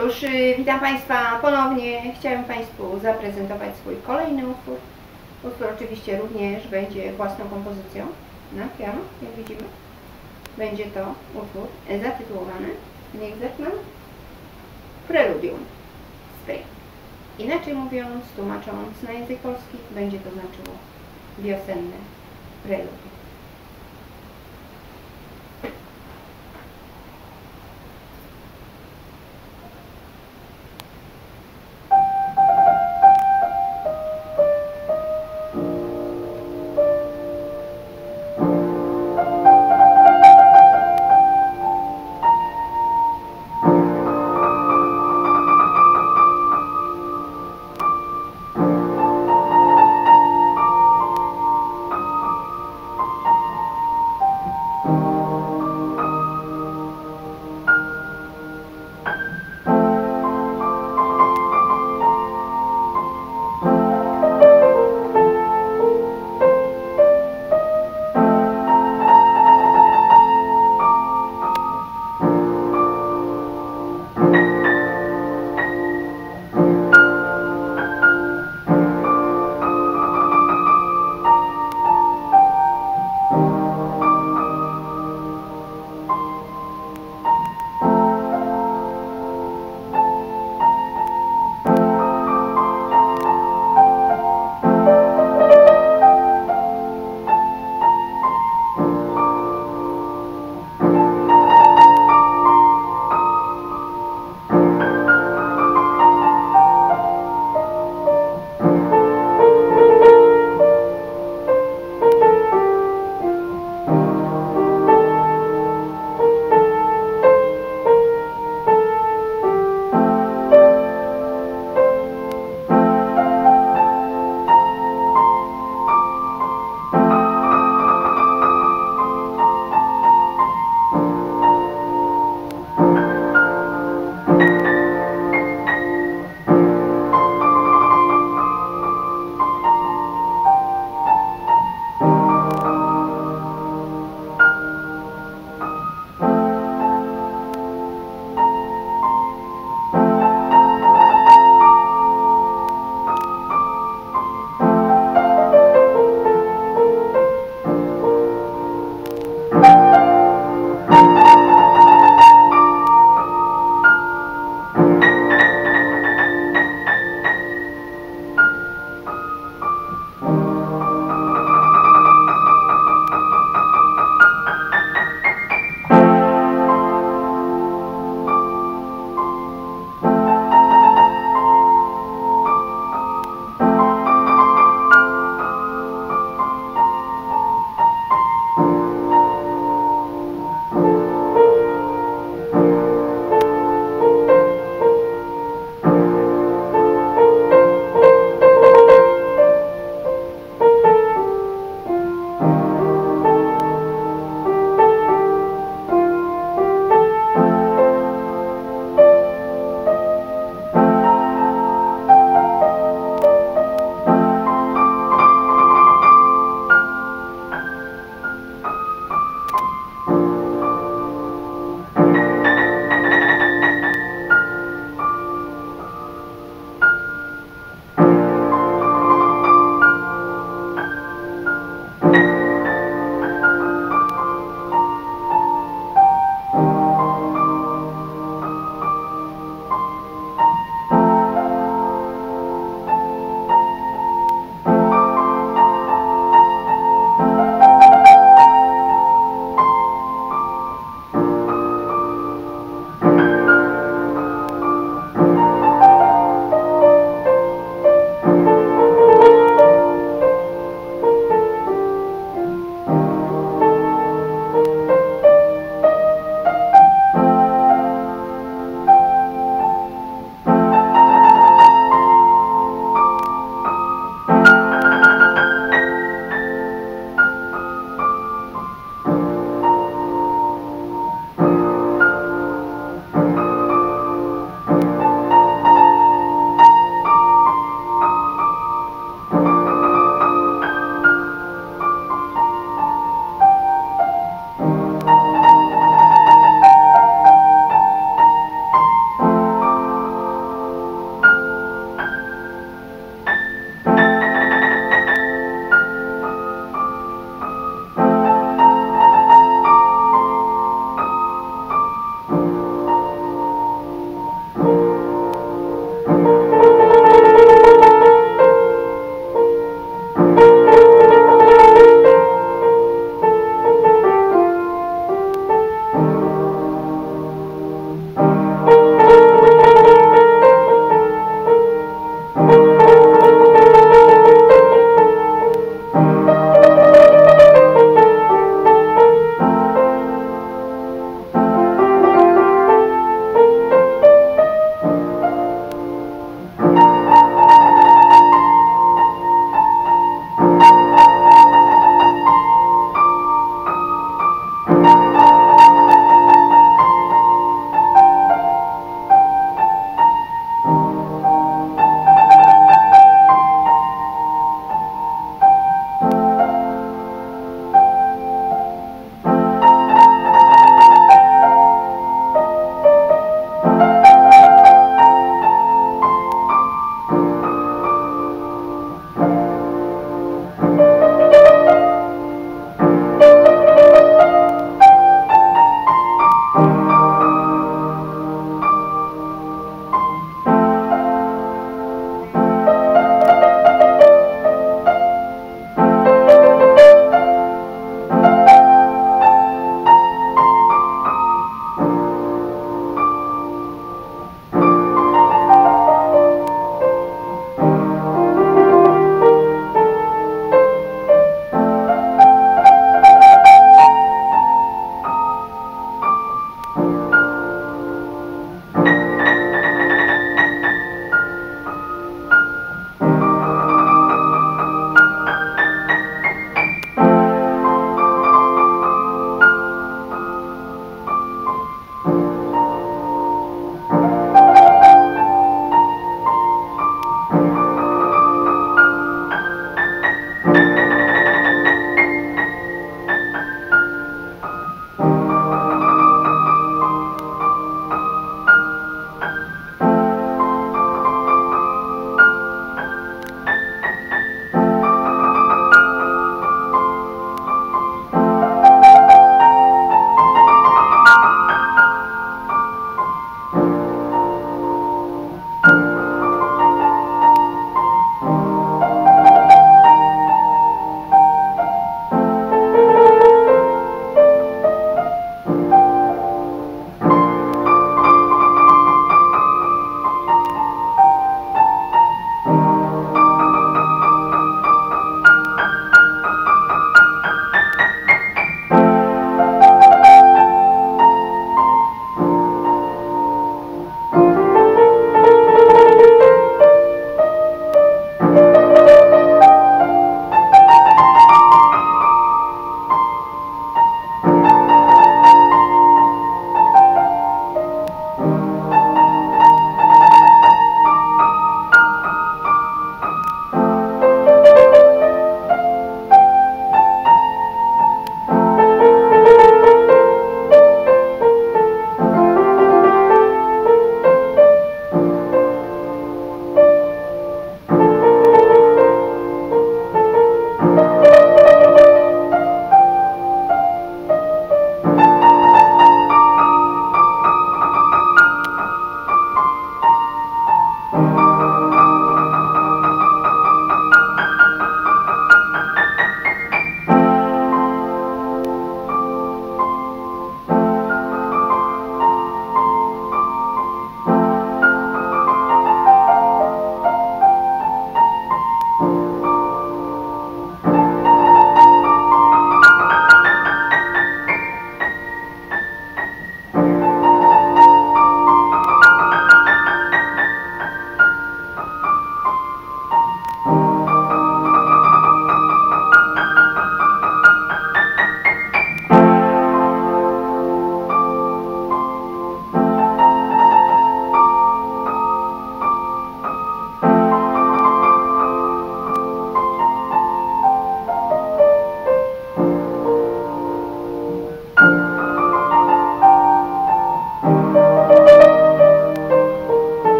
Cóż, y, witam Państwa ponownie. Chciałem Państwu zaprezentować swój kolejny utwór. Utwór oczywiście również będzie własną kompozycją na piano, jak widzimy. Będzie to utwór zatytułowany, niech zerknę, Preludium Spring. Inaczej mówiąc, tłumacząc na język polski, będzie to znaczyło wiosenne preludium.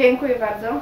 Dziękuję bardzo.